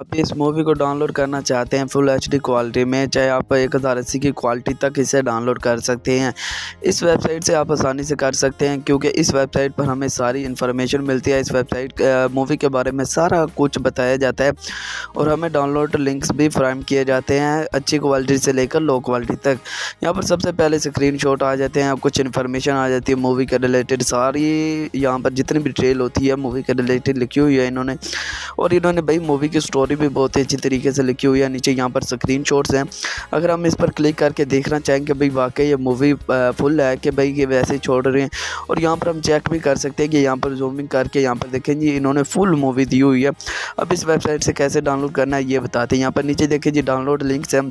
आप इस मूवी को डाउनलोड करना चाहते हैं फुल एचडी क्वालिटी में, चाहे आप एक हज़ार अस्सी की क्वालिटी तक इसे डाउनलोड कर सकते हैं। इस वेबसाइट से आप आसानी से कर सकते हैं, क्योंकि इस वेबसाइट पर हमें सारी इन्फॉर्मेशन मिलती है। इस वेबसाइट मूवी के बारे में सारा कुछ बताया जाता है और हमें डाउनलोड लिंक्स भी फ्राहम किए जाते हैं अच्छी क्वालिटी से लेकर लो क्वालिटी तक। यहाँ पर सबसे पहले स्क्रीन आ जाते हैं, कुछ इन्फॉर्मेशन आ जाती है मूवी के रिलेटेड। सारी यहाँ पर जितनी भी डिटेल होती है, मूवी के रिलेटेड लिखी हुई है इन्होंने। और इन्होंने भाई मूवी की स्टोरी भी बहुत ही अच्छी तरीके से लिखी हुई है, नीचे यहाँ पर स्क्रीन हैं। अगर हम इस पर क्लिक करके देखना चाहें कि भाई वाकई ये मूवी फुल है कि भाई ये वैसे ही छोड़ रहे हैं। और यहाँ पर हम चेक भी कर सकते हैं कि यहाँ पर जूमिंग करके यहाँ पर देखें जी, इन्होंने फुल मूवी दी हुई है। अब इस वेबसाइट से कैसे डाउनलोड करना है, ये बताते हैं। यहाँ पर नीचे देखें जी डाउनलोड लिंक्स हैं।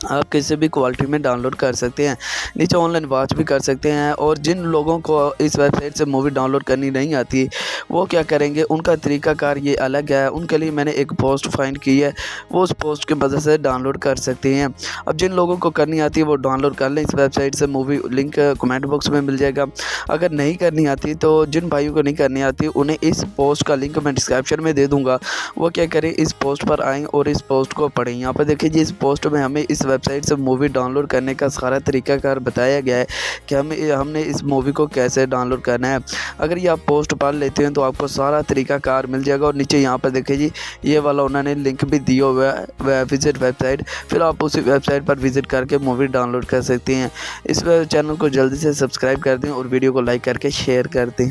आप किसी भी क्वालिटी में डाउनलोड कर सकते हैं। नीचे ऑनलाइन वॉच भी कर सकते हैं और जिन लोगों को इस वेबसाइट से मूवी डाउनलोड करनी नहीं आती, वो क्या करेंगे? उनका तरीकाकार ये अलग है। उनके लिए मैंने एक पोस्ट फाइंड की है। वो उस पोस्ट की मदद से डाउनलोड कर सकते हैं। अब जिन लोगों को करनी आती है, वो डाउनलोड कर लें। इस वेबसाइट से मूवी लिंक कमेंट बॉक्स में मिल जाएगा। अगर नहीं करनी आती तो जिन भाइयों को नहीं करनी आती, उन्हें इस पोस्ट का लिंक मैं डिस्क्रिप्शन में दे दूँगा। वो क्या करें? इस पोस्ट पर आएँ और इस पोस्ट को पढ़ें। यहाँ पर देखिए इस पोस्ट में हमें इस वेबसाइट से मूवी डाउनलोड करने का सारा तरीकाकार बताया गया है कि हम, हमने इस मूवी को कैसे डाउनलोड करना है। अगर ये आप पोस्ट पढ़ लेते हैं तो आपको सारा तरीकाकार मिल जाएगा और नीचे यहाँ पर देखिए जी, ये वाला उन्होंने लिंक भी दिया हुआ है विज़िट वेबसाइट फिर आप उसी वेबसाइट पर विज़िट करके मूवी डाउनलोड कर सकते हैं। इस चैनल को जल्दी से सब्सक्राइब कर दें और वीडियो को लाइक करके शेयर कर दें।